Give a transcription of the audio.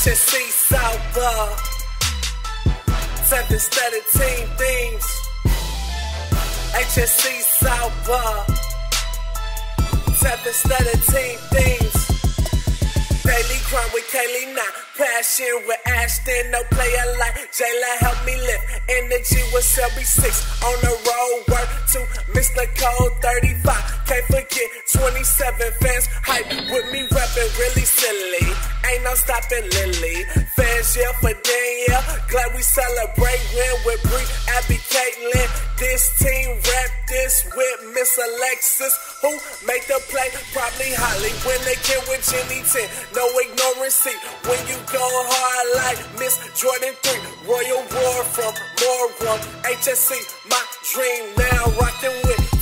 HSE South Tevin Studdard team themes. HSE South Tevin Studdard team themes. Daily grind with Kaylee now. Passion with Ashton, no player like Jayla help me lift. Energy with Selby 6 on the road. Work to Mr. Code 35. Can't forget 27 fans hype with me rapping really silly. Ain't no stopping Lily. Fans yell for Danielle. Glad we celebrate win with Bree, Abby, Caitlin. This team rap this with Miss Alexis, who make the play. Probably Holly when they get with Jenny 10. No ignoring seat when you go hard like Miss Jordan 3. Royal War from Morum. HSE, my dream now. Rocking with